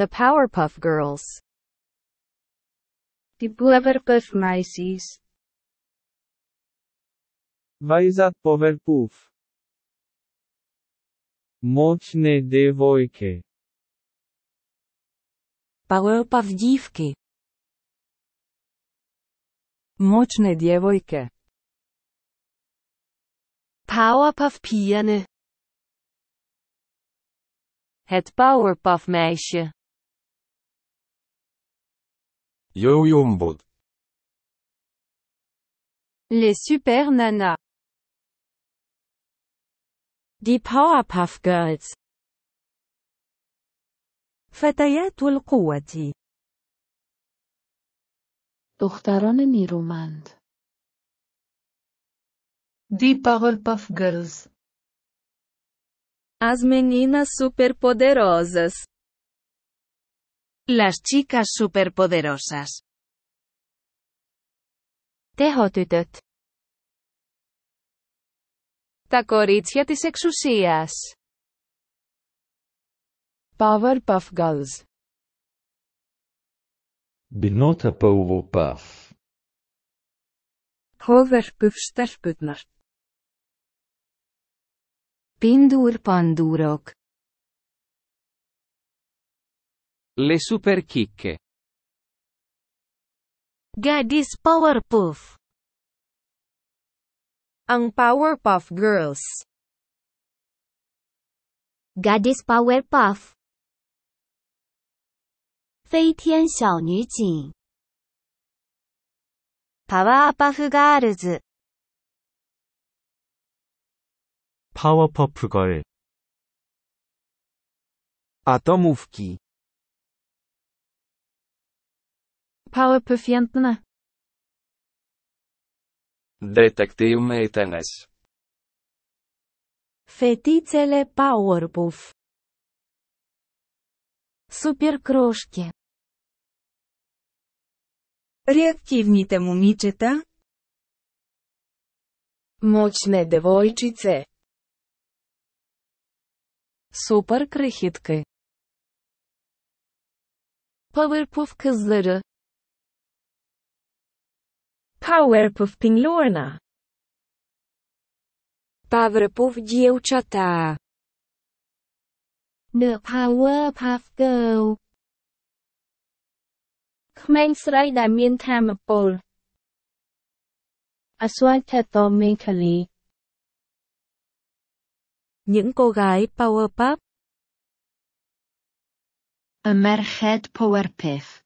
The Powerpuff Girls. Die Powerpuff Meisies. Vaizat Powerpuff. Mocné devojky. Powerpuff dívky. Mocné djevojke. Powerpuff pigerne. Het Powerpuff meisje. Yo-Yombod. Les Super Nanas. Die Powerpuff Girls. فتيات القوة. دختران نیرومند. Die Powerpuff Girls. As meninas superpoderosas. Las chicas superpoderosas. Tehotytöt. Τα κορίτσια της εξουσίας. Powerpuff Girls. Binota Powerpuff. Powerpuff stelputnar. Pindur pandurok. Le super chicche. Gadis Powerpuff. Ang Powerpuff Girls. Gadis Powerpuff. Feitian Xiao Nü Jing. Powerpuff Girls. Powerpuff Girl. Atomówki. Powerpuff-jentene. Detektivmeitenes. Fetițele Powerpuff. Суперкрошки. Реактивните момичета. Мощne девойчице. Супер крихітки. Powerpuff kızları. Powerpuff-pinglorna. Powerpuff-dziewczata. The Powerpuff Girl ក្មេងស្រីដែលមានធម៌ពល Aswatatomenkali Những cô gái Powerpuff Emerged Powerpuff